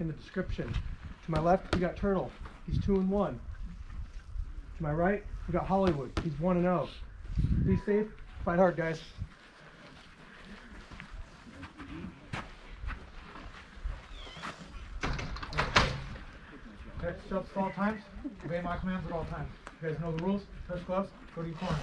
in the description. To my left, we got Turtle. He's two and one. To my right, we got Hollywood. He's one and zero. Be safe. Fight hard, guys. Next jumps at all times. Obey my commands at all times. You guys know the rules. Touch gloves. Go to your corner.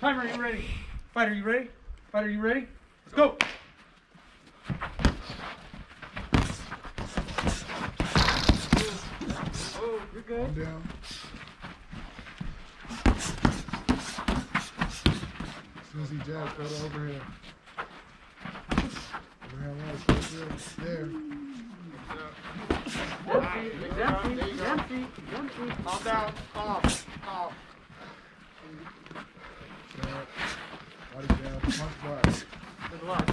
Timer, you ready? Fighter, you ready? Fighter, you ready? Let's go. Calm down. As soon as he jabs, go to overhead. Overhand right, right there. There. Calm down. Calm. Calm. Jab. Body jab. Punch block. Good luck.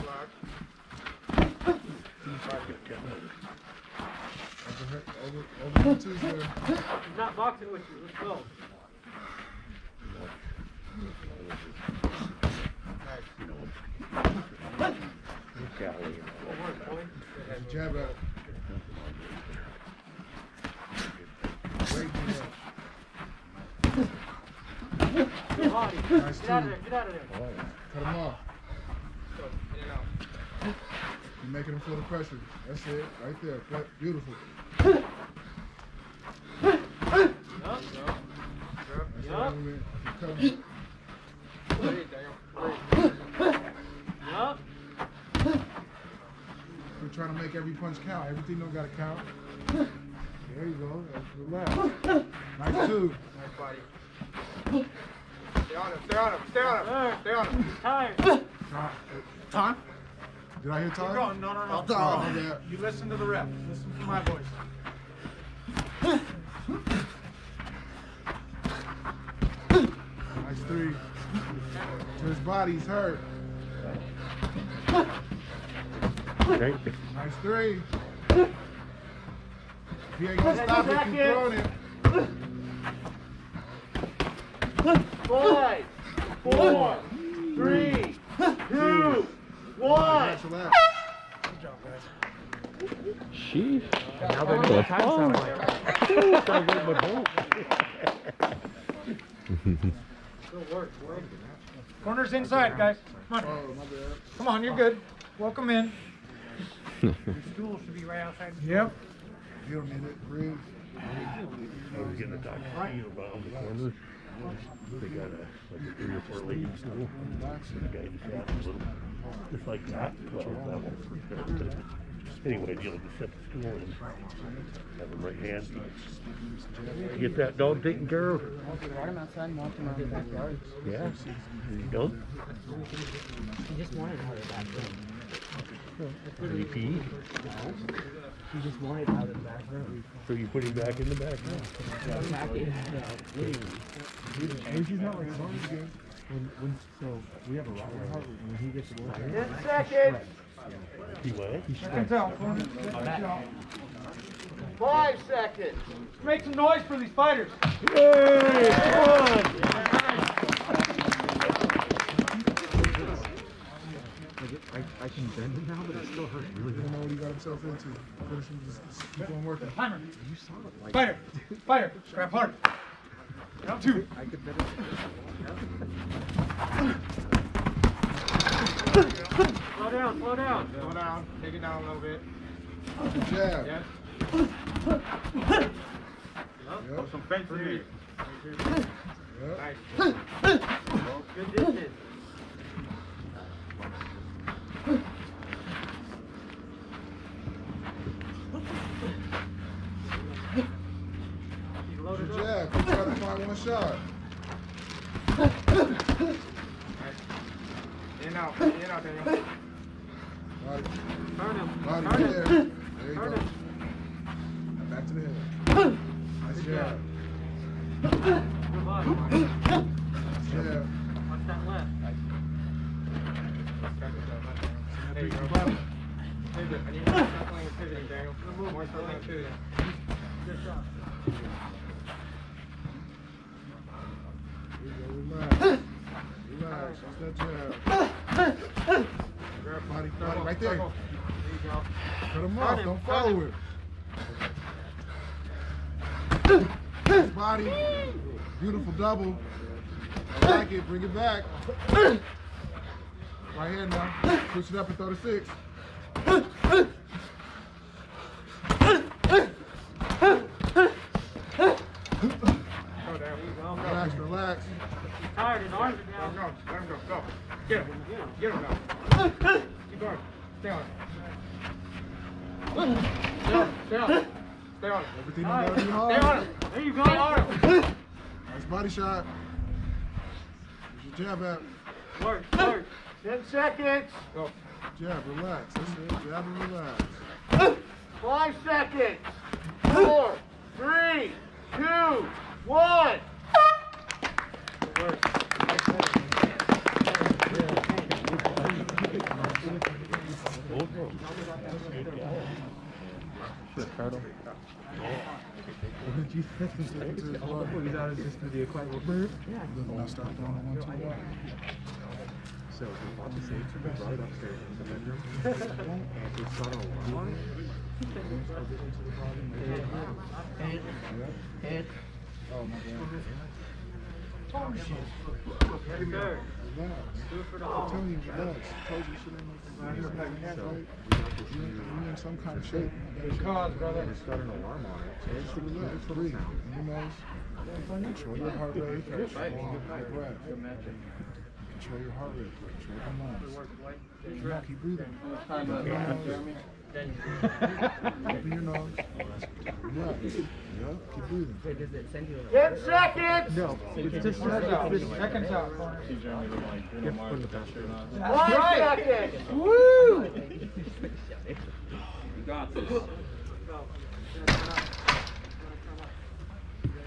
Overhead, over, over the twos there. He's not boxing with you. Let's go. Good body. Nice Get out of there. Get out of there. Cut him off. You're making him feel the pressure. That's it. Right there. Good. Beautiful. Right, man. You're. Yup. We're trying to make every punch count. Everything don't got to count. There you go. That's relax. Nice two. Nice body. Stay on him. Stay on him. Stay on him. Stay on him. Time. Time. Did I hear time? No, no, no. Oh, my bad. You listen to the ref. Listen to my voice. Nice three. His body's hurt. Okay. Nice three. If He ain't gonna stop it. Keep throwing it. Five, four, three, two, one. Relax, relax. Sheesh. Now they know what time sound like. Sounds like. Corner's inside, guys. Come on. My bad. Come on, you're good. Welcome in. Stool should be right outside. Yep. You don't need it. Breathe. I was getting a doctor seat around the corner. They got a, like a three or four lady stool. The guy just had a little, just like that, twelve level. Anyway, just set the stool and have him right hand. Get that dog taken care of? Brought him outside and walked him around the backyard. Yeah. There you go. He just wanted out of the back room. Did he pee? He just wanted out of the back room. So you put him back in the back now? Back in. He's not like zombies again. When, when, so we have a Rottweiler, and when he gets to work, Ten seconds. He what? he shreds. Five seconds. Make some noise for these fighters. Yay! Come on! I, I can bend him now, but it still hurts really He don't know what he got himself into. Finish him. Just keep on working. Timer. You saw it, like Fighter. Fighter. Grab hard. Round two. I could better. Slow down. Slow down. Slow down. Take it down a little bit. Jab. Yes. Yep. Some fence me. Yep. Nice. Good distance. He's loaded Good up. jab. Keep trying to find one shot. In and out. In and out, Daniel. Body, Turn him. body Turn right him. There you Turn go. him. Back to the head. Nice jab. Good body. Nice jab. Watch that left. There you go. Pivot. I need more circling and pivoting, Daniel. More circling and pivoting. Good shot. There you go. Relax. relax. Use that jab. Body, body, right there. There you go. Cut him off. Don't follow him. Nice body. Beautiful double. I like it. Bring it back. Right here now. Push it up and throw the six. Relax, relax. Tired, his arms are down. Go, let him go, go. Get him, get him now. Keep going. Stay on it. Stay on it, stay on it. Stay on it. Everything don't gotta be Stay on it. There you go. Stay on it. Nice body shot. Where's your jab at? Work, work. Ten seconds. Go. Jab, relax. That's it. Jab and relax. Five seconds. Four, three, two, one. He's out just to the equipment. Now start throwing one. So we bought the safes and we brought it upstairs in the bedroom. and we saw an alarm on it. Oh my god. Yes, sir. Relax. Do it I'm telling you, relax. I told you you shouldn't right. So we got this You new in some kind of shape. Cause, brother. it's got an alarm on it. So it's Just making relax. this little Breathe. sound. In your. Control your heart rate. Control your breath. Control your heart rate. Control your lungs. Come on, keep breathing. Open your nose. Open your nose. Relax. Yep, keep breathing. Does it send you a Ten seconds. No, it's just Seconds out. One One second.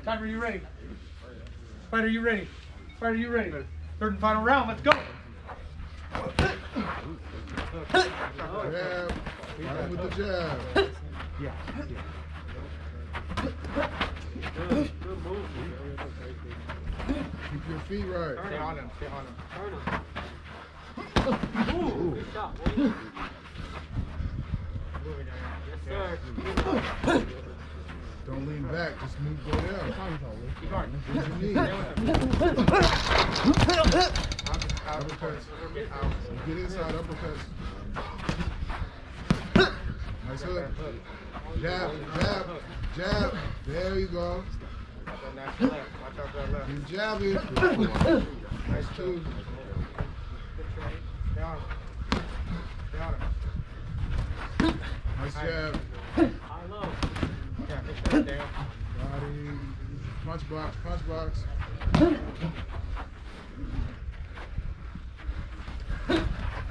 Timer, you ready? Fighter, you ready? Fighter, are you ready? Third and final round, let's go. Jab. Right with the jab. Yeah. Keep your feet right. Stay on him, stay on him. Ooh. Yes, sir. Don't lean back. Just move, go down. Keep going. Use your knee. Uppercuts. Get inside uppercuts. Nice hook. Jab, jab, jab. There you go. Watch out that left. Watch out that jabbing. Nice two. Stay on him. Stay on him. Nice jab. High low. Yeah, good shot, Daniel. Body. Punch box, punch box.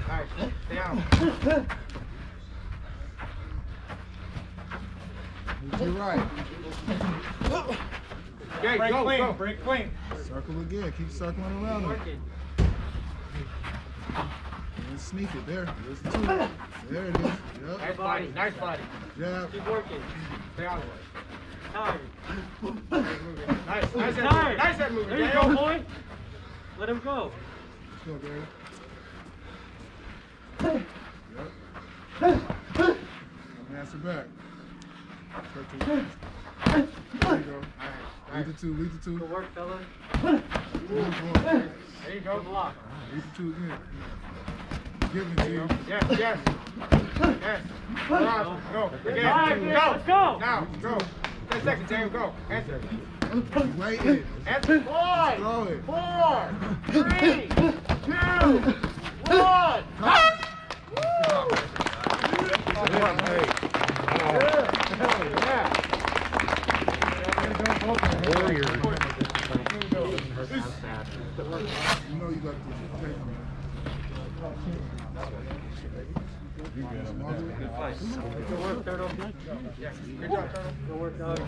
Nice. Stay on him. Move to your right. Okay, Break go, clean, go. break clean. Circle again. Keep circling around it. Working. And sneak it. There. There's the two. There it is. yep. Nice body, nice body. Jab. Keep working. Stay on it. Tired. Nice, nice at Tired. moving. Nice at moving. There you Daniel. go, boy. Let him go. Let's go, Gary. Yep. Answer back. Start to- There you go. Lead the two, lead the two. Good work, fella. Lead the one. There you go. Block. Lead the two again. Giving it to you. Yes, yes. Yes. Go. Go. Again. All right, Go. let's go. Now, go. Ten seconds, Daniel. Go. Answer. You waiting. Answer. Five, Throw it. four, three, two, one. Warrior. Her past that. You know you got the take me. You got him. I'll do it. Good work. Good job, Turtle. Good work, dog.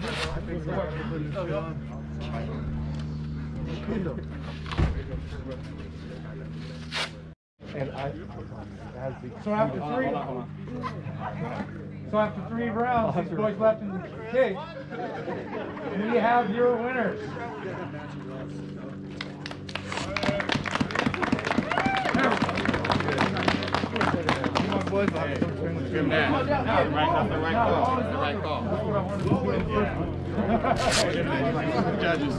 And I, as the So after three, so after three rounds, these boys left in the cage. We have your winners. That's the right, that's the right call. That's the right call. Judges.